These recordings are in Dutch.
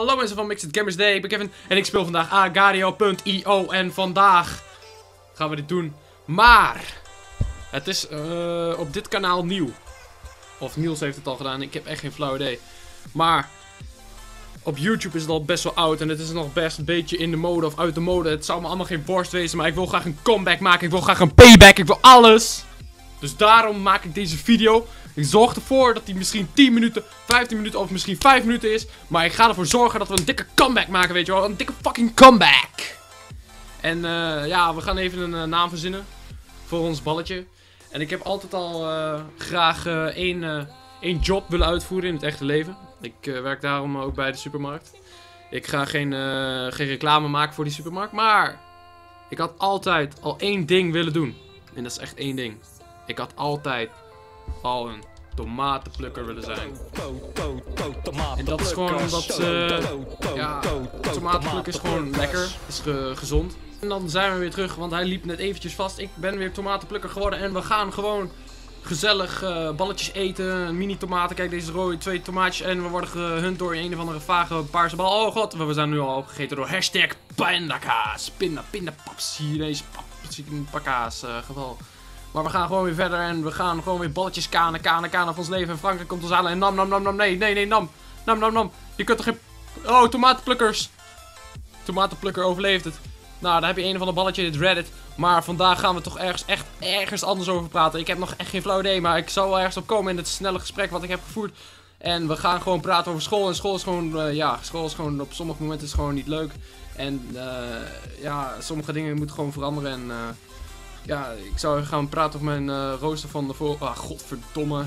Hallo mensen van Mixed Gamers Day, ik ben Kevin en ik speel vandaag Agario.io en vandaag gaan we dit doen. Maar, het is eh, op dit kanaal nieuw. Of Niels heeft het al gedaan, ik heb echt geen flauw idee. Maar, op YouTube is het al best wel oud en het is nog best een beetje in de mode of uit de mode. Het zou me allemaal geen borst wezen, maar ik wil graag een comeback maken, ik wil graag een payback, ik wil alles. Dus daarom maak ik deze video. Ik zorg ervoor dat die misschien 10 minuten, 15 minuten of misschien 5 minuten is. Maar ik ga ervoor zorgen dat we een dikke comeback maken, weet je wel. Een dikke fucking comeback. En eh, ja, we gaan even een eh, naam verzinnen voor ons balletje. En ik heb altijd al eh, graag één, één job willen uitvoeren in het echte leven. Ik werk daarom ook bij de supermarkt. Ik ga geen, geen reclame maken voor die supermarkt. Maar ik had altijd al één ding willen doen. En dat is echt één ding. Ik had altijd al een tomatenplukker willen zijn. En dat is gewoon omdat, eh, Ja, tomatenplukken is gewoon lekker. Is ge- gezond. En dan zijn we weer terug, want hij liep net eventjes vast. Ik ben weer tomatenplukker geworden en we gaan gewoon gezellig eh, balletjes eten. Mini tomaten, kijk deze rode twee tomaatjes. En we worden gehunt door een of andere vage paarse bal. Oh god, we zijn nu al opgegeten door hashtag pindakaas. Pinda, pindapaps, Chinese pakkaas eh, geval. Maar we gaan gewoon weer verder en we gaan gewoon weer balletjes kanen, kanen, kanen van ons leven. En Frankrijk komt ons halen en nam, nam, nam, nam, nee, nee, nee, nam. Nam, nam, nam. Je kunt toch geen... Oh, tomatenplukkers. Tomatenplukker overleeft het. Nou, daar heb je een of ander balletje in het Reddit. Maar vandaag gaan we toch ergens, echt ergens anders over praten. Ik heb nog echt geen flauw idee, maar ik zal wel ergens op komen in het snelle gesprek wat ik heb gevoerd. En we gaan gewoon praten over school. En school is gewoon, eh, ja, school is gewoon op sommige momenten gewoon niet leuk. En eh, ja, sommige dingen moeten gewoon veranderen. En eh, ja, ik zou gaan praten over mijn eh, rooster van de voor... Ah, godverdomme.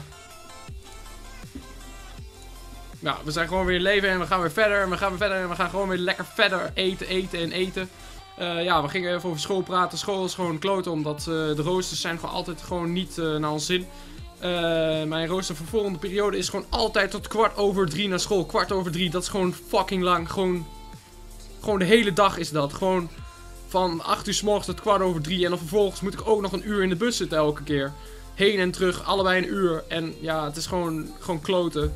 Ja, we zijn gewoon weer leven en we gaan weer verder en we gaan weer verder en we gaan gewoon weer lekker verder eten, eten en eten. Eh, ja, we gingen even over school praten. School is gewoon kloten, omdat eh, de roosters zijn gewoon altijd gewoon niet naar ons zin. Mijn rooster voor volgende periode is gewoon altijd tot kwart over drie naar school. Kwart over drie, dat is gewoon fucking lang. Gewoon, gewoon de hele dag is dat. Gewoon van 8 uur s morgens tot kwart over drie. En dan vervolgens moet ik ook nog een uur in de bus zitten elke keer. Heen en terug, allebei een uur. En ja, het is gewoon, gewoon kloten.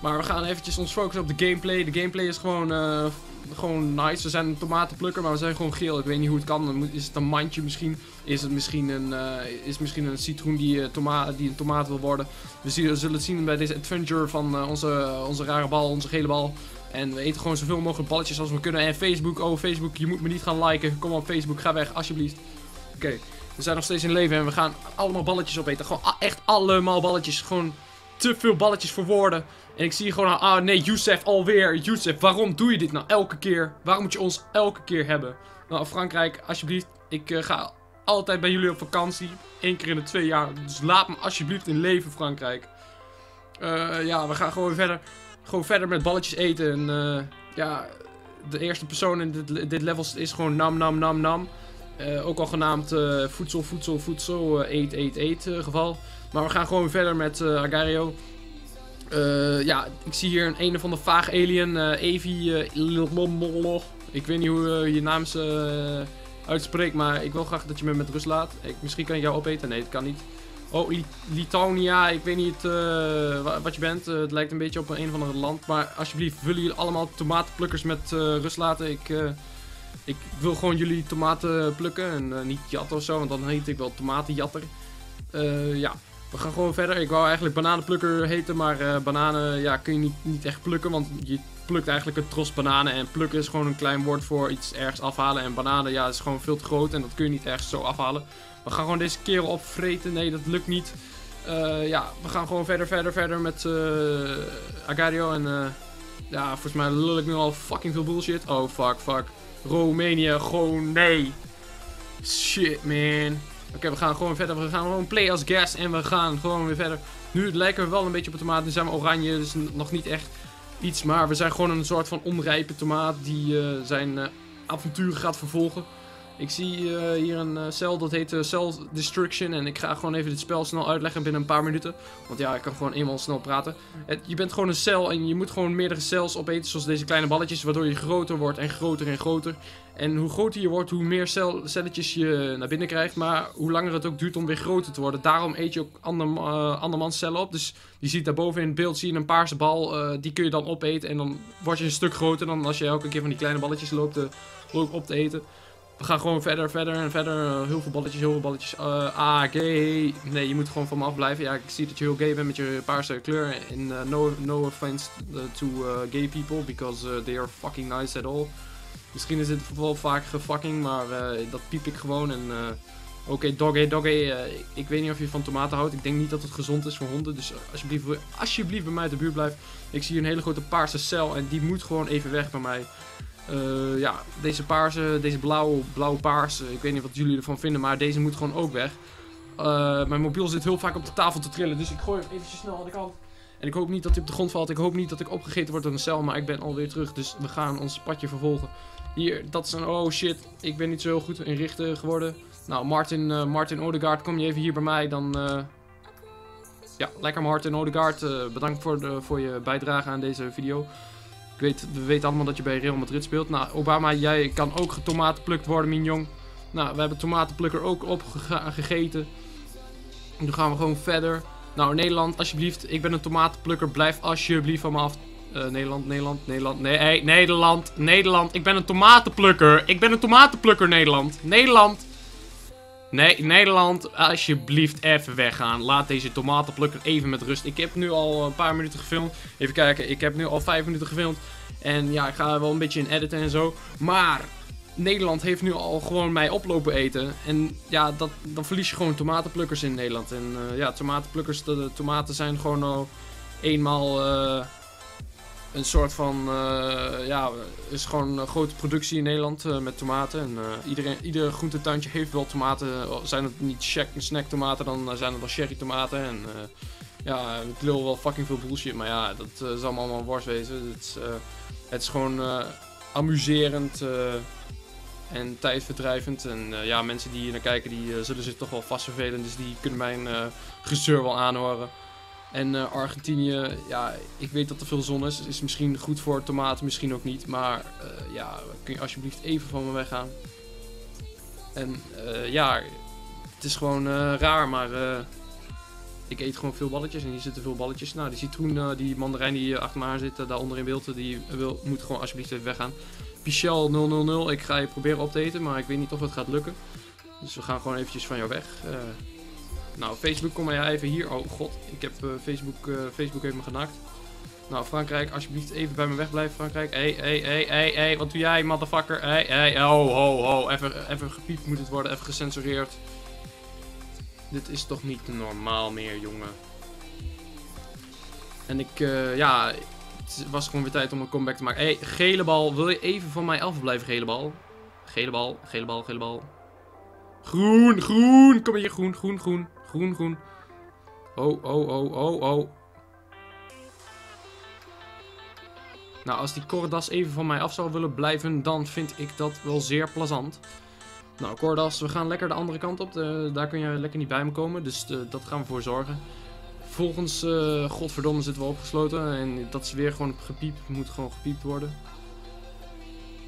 Maar we gaan eventjes ons focussen op de gameplay. De gameplay is gewoon, eh, gewoon nice. We zijn een tomatenplukker, maar we zijn gewoon geel. Ik weet niet hoe het kan. Is het een mandje misschien? Is het misschien een, eh, is misschien een citroen die, toma die een tomaat wil worden? We zullen het zien bij deze adventure van onze, onze rare bal, onze gele bal. En we eten gewoon zoveel mogelijk balletjes als we kunnen. En Facebook, oh Facebook, je moet me niet gaan liken. Kom op Facebook, ga weg, alsjeblieft. Oké, we zijn nog steeds in leven en we gaan allemaal balletjes opeten. Gewoon echt allemaal balletjes. Gewoon te veel balletjes voor woorden. En ik zie gewoon, ah nee, Youssef alweer. Youssef, waarom doe je dit nou elke keer? Waarom moet je ons elke keer hebben? Nou, Frankrijk, alsjeblieft. Ik eh, ga altijd bij jullie op vakantie. Eén keer in de twee jaar. Dus laat me alsjeblieft in leven, Frankrijk. Eh, ja, we gaan gewoon verder. Gewoon verder met balletjes eten. En eh, ja, de eerste persoon in dit, dit level is gewoon nam, nam, nam, nam. Eh, ook al genaamd eh, voedsel, voedsel, voedsel, eet, eet, eet geval. Maar we gaan gewoon verder met Agario. Ja, ik zie hier een een of ander vaag alien, Evi, ik weet niet hoe je naam uitspreekt, maar ik wil graag dat je me met rust laat. Ik, misschien kan ik jou opeten, nee, dat kan niet. Oh, Li- Litounia, ik weet niet eh, wa- wat je bent. Eh, het lijkt een beetje op een, een of ander land. Maar alsjeblieft, willen jullie allemaal tomatenplukkers met eh, rust laten? Ik, ik wil gewoon jullie tomaten plukken en niet jatten of zo, want dan heet ik wel tomatenjatter. Ja, we gaan gewoon verder. Ik wou eigenlijk bananenplukker heten, maar bananen ja, kun je niet, niet echt plukken, want je plukt eigenlijk een tros bananen. En plukken is gewoon een klein woord voor iets ergens afhalen. En bananen ja, is gewoon veel te groot en dat kun je niet ergens zo afhalen. We gaan gewoon deze kerel opvreten. Nee, dat lukt niet. Eh, ja, we gaan gewoon verder, verder, verder met eh Agario. En eh, ja, volgens mij lul ik nu al fucking veel bullshit. Oh, fuck, fuck. Roemenië, gewoon nee. Shit, man. Oké, we gaan gewoon verder. We gaan gewoon play als guest en we gaan gewoon weer verder. Nu lijken we wel een beetje op een tomaat. Nu zijn we oranje, dus nog niet echt iets. Maar we zijn gewoon een soort van onrijpe tomaat die zijn avonturen gaat vervolgen. Ik zie eh, hier een uh, cel, dat heet uh, Cell Destruction. En ik ga gewoon even dit spel snel uitleggen binnen een paar minuten. Want ja, ik kan gewoon eenmaal snel praten. Je bent gewoon een cel en je moet gewoon meerdere cells opeten, zoals deze kleine balletjes. Waardoor je groter wordt en groter en groter. En hoe groter je wordt, hoe meer cel celletjes je naar binnen krijgt. Maar hoe langer het ook duurt om weer groter te worden. Daarom eet je ook ander, andermans cellen op. Dus je ziet daarboven in het beeld zie je een paarse bal. die kun je dan opeten en dan word je een stuk groter dan als je elke keer van die kleine balletjes loopt op te eten. We gaan gewoon verder, verder en verder. Uh, heel veel balletjes, heel veel balletjes. Ah, gay. Nee, je moet gewoon van me afblijven. Ja, ik zie dat je heel gay bent met je paarse kleur. En uh, no, no offense to gay people, because they are fucking nice at all. Misschien is het wel vaak fucking, maar dat piep ik gewoon. En oké, okay, doggy, doggy. ik weet niet of je van tomaten houdt. Ik denk niet dat het gezond is voor honden. Dus alsjeblieft, alsjeblieft bij mij uit de buurt blijf. Ik zie een hele grote paarse cel en die moet gewoon even weg bij mij. Uh, ja, deze paarse, deze blauwe, blauwe paars, ik weet niet wat jullie ervan vinden, maar deze moet gewoon ook weg. Uh, mijn mobiel zit heel vaak op de tafel te trillen, dus ik gooi hem eventjes snel aan de kant. En ik hoop niet dat hij op de grond valt, ik hoop niet dat ik opgegeten word door een cel, maar ik ben alweer terug, dus we gaan ons padje vervolgen. Hier, dat is een, oh shit, ik ben niet zo heel goed in richten geworden. Nou, Martin, Martin Odegaard, kom je even hier bij mij, dan... ja, lekker Martin Odegaard, bedankt voor, de, voor je bijdrage aan deze video. Ik weet, we weten allemaal dat je bij Real Madrid speelt. Nou, Obama, jij kan ook getomatenplukt worden, mignon. Nou, we hebben tomatenplukker ook opgegeten. Nu gaan we gewoon verder. Nou, Nederland, alsjeblieft. Ik ben een tomatenplukker. Blijf alsjeblieft van me af. Uh, Nederland, Nederland, Nederland. Nee, hey, Nederland, Nederland. Ik ben een tomatenplukker. Ik ben een tomatenplukker, Nederland. Nederland. Nee, Nederland, alsjeblieft even weggaan. Laat deze tomatenplukker even met rust. Ik heb nu al een paar minuten gefilmd. Even kijken, ik heb nu al vijf minuten gefilmd. En ja, ik ga wel een beetje in editen en zo. Maar Nederland heeft nu al gewoon mij oplopen eten. En ja, dat, dan verlies je gewoon tomatenplukkers in Nederland. En uh, ja, tomatenplukkers, de, tomaten zijn gewoon al eenmaal... Uh, een soort van, uh, ja, is gewoon grote productie in Nederland uh, met tomaten. En uh, iedereen, ieder groentetuintje heeft wel tomaten. Zijn het niet snack tomaten, dan zijn het wel cherry tomaten. En ja, ik lul wel fucking veel bullshit, maar ja, dat zal allemaal worst wezen. Het is, het is gewoon amuserend en tijdverdrijvend. En ja, mensen die hier naar kijken, die zullen zich toch wel vast vervelen. Dus die kunnen mijn gezeur wel aanhoren. En uh, Argentinië, ja, ik weet dat er veel zon is. Is misschien goed voor tomaten, misschien ook niet. Maar uh, ja, kun je alsjeblieft even van me weggaan. En uh, ja, het is gewoon raar, maar ik eet gewoon veel balletjes. En hier zitten veel balletjes. Nou, die citroen, die mandarijn die achter me aan zit, daar onder in beeld, die wil, moet gewoon alsjeblieft even weggaan. Pichel 000, ik ga je proberen op te eten, maar ik weet niet of het gaat lukken. Dus we gaan gewoon eventjes van jou weg. Nou, Facebook, kom maar even hier. Oh god, ik heb uh, Facebook, uh, Facebook heeft me genakt. Nou, Frankrijk, alsjeblieft even bij me wegblijven, Frankrijk. Hé, hé, hé, hé, hé, wat doe jij, motherfucker? Hé, hé, ho, ho, ho. Even, even gepiept moet het worden, even gecensureerd. Dit is toch niet normaal meer, jongen. En ik, uh, ja, het was gewoon weer tijd om een comeback te maken. Hé, hey, gele bal, wil je even van mij af blijven, gele bal? Gele bal, gele bal, gele bal. Groen, groen, kom hier, groen, groen, groen. Groen, groen. Oh, oh, oh, oh, oh. Nou, als die Cordas even van mij af zou willen blijven, dan vind ik dat wel zeer plezant. Nou, Cordas, we gaan lekker de andere kant op. Daar kun je lekker niet bij me komen, dus de, dat gaan we voor zorgen. Volgens, uh, godverdomme, zitten we opgesloten. En dat is weer gewoon gepiept. Moet gewoon gepiept worden.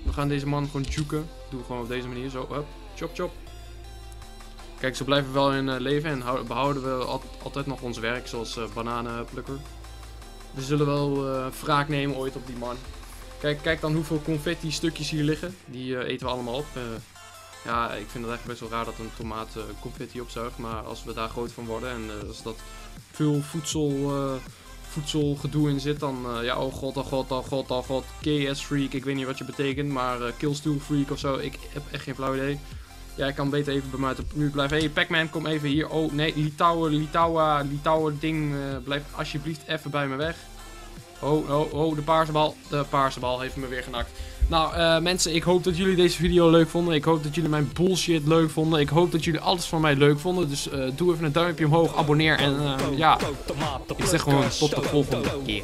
We gaan deze man gewoon juken. Doe gewoon op deze manier. Zo, up. Chop, chop. Kijk, zo blijven we wel in uh, leven en behouden we altijd nog ons werk, zoals uh, bananenplukker. We zullen wel uh, wraak nemen ooit op die man. Kijk, kijk dan hoeveel confetti stukjes hier liggen. Die eten we allemaal op. ja, ik vind het eigenlijk best wel raar dat een tomaat confetti opzuigt. Maar als we daar groot van worden en als dat veel voedsel, voedselgedoe in zit, dan ja, oh god, oh god, oh god, oh god, KS Freak. Ik weet niet wat je betekent, maar Killstool Freak of zo. Ik heb echt geen flauw idee. Ja, ik kan beter even bij mij nu blijven. hey, Pac-Man, kom even hier. Oh, nee, Litouwen, Litouwen, Litouwen ding. Uh, blijf alsjeblieft even bij me weg. Oh, oh, oh, de paarse bal. De paarse bal heeft me weer genakt. Nou, uh, mensen, ik hoop dat jullie deze video leuk vonden. Ik hoop dat jullie mijn bullshit leuk vonden. Ik hoop dat jullie alles van mij leuk vonden. Dus uh, doe even een duimpje omhoog, abonneer en ja, ik zeg gewoon tot de volgende keer.